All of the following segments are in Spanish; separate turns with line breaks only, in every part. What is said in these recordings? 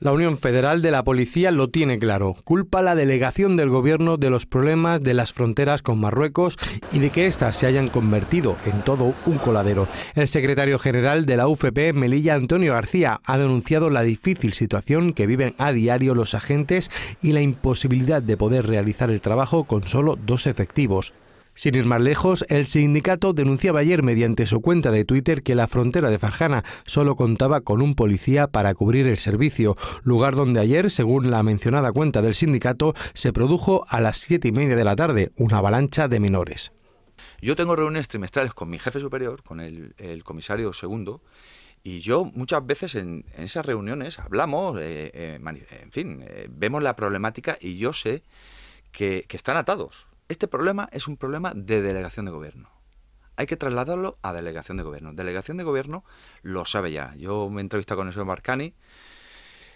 La Unión Federal de la Policía lo tiene claro. Culpa la delegación del gobierno de los problemas de las fronteras con Marruecos y de que éstas se hayan convertido en todo un coladero. El secretario general de la UFP, Melilla Antonio García, ha denunciado la difícil situación que viven a diario los agentes y la imposibilidad de poder realizar el trabajo con solo dos efectivos. Sin ir más lejos, el sindicato denunciaba ayer mediante su cuenta de Twitter que la frontera de Farjana solo contaba con un policía para cubrir el servicio, lugar donde ayer, según la mencionada cuenta del sindicato, se produjo a las siete y media de la tarde una avalancha de menores.
Yo tengo reuniones trimestrales con mi jefe superior, con el, comisario segundo, y yo muchas veces en, esas reuniones hablamos, eh, eh, en fin, eh, vemos la problemática y yo sé que están atados este problema es un problema de delegación de gobierno. Hay que trasladarlo a delegación de gobierno. Delegación de gobierno lo sabe ya. Yo me he entrevistado con el señor Marcani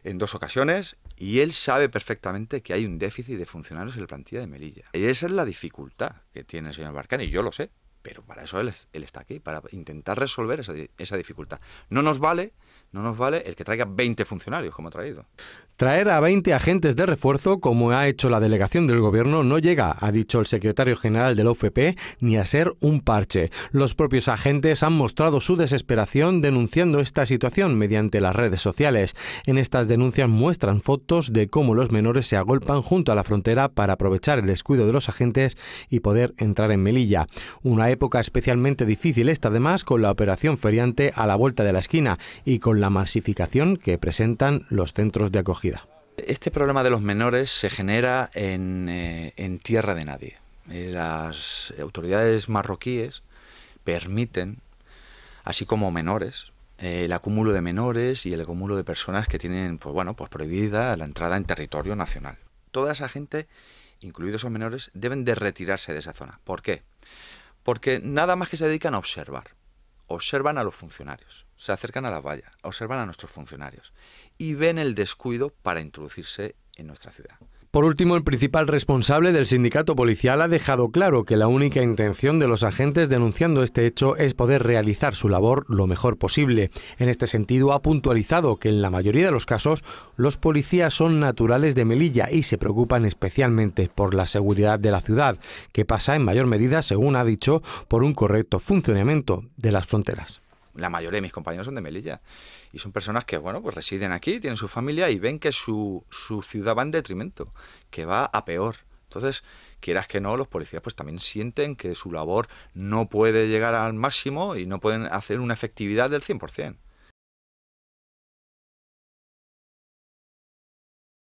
en dos ocasiones y él sabe perfectamente que hay un déficit de funcionarios en la plantilla de Melilla. Y esa es la dificultad que tiene el señor Marcani, yo lo sé, pero para eso él, él está aquí, para intentar resolver esa, esa dificultad. No nos vale no nos vale el que traiga 20 funcionarios como ha traído.
Traer a 20 agentes de refuerzo, como ha hecho la delegación del gobierno, no llega, ha dicho el secretario general de la UFP, ni a ser un parche. Los propios agentes han mostrado su desesperación denunciando esta situación mediante las redes sociales. En estas denuncias muestran fotos de cómo los menores se agolpan junto a la frontera para aprovechar el descuido de los agentes y poder entrar en Melilla. Una época especialmente difícil esta además con la operación feriante a la vuelta de la esquina y con la masificación que presentan los centros de acogida.
Este problema de los menores se genera en, eh, tierra de nadie. Eh, las autoridades marroquíes permiten, así como menores, eh, el acúmulo de menores y el acúmulo de personas que tienen, pues bueno, pues prohibida la entrada en territorio nacional. Toda esa gente, incluidos esos menores, deben de retirarse de esa zona. ¿Por qué? Porque nada más que se dedican a observar. Observan a los funcionarios se acercan a la valla, observan a nuestros funcionarios y ven el descuido para introducirse en nuestra ciudad.
Por último, el principal responsable del sindicato policial ha dejado claro que la única intención de los agentes denunciando este hecho es poder realizar su labor lo mejor posible. En este sentido, ha puntualizado que en la mayoría de los casos los policías son naturales de Melilla y se preocupan especialmente por la seguridad de la ciudad, que pasa en mayor medida, según ha dicho, por un correcto funcionamiento de las fronteras
la mayoría de mis compañeros son de Melilla. Y son personas que, bueno, pues residen aquí, tienen su familia y ven que su, su ciudad va en detrimento, que va a peor. Entonces, quieras que no, los policías pues también sienten que su labor no puede llegar al máximo y no pueden hacer una efectividad del 100%.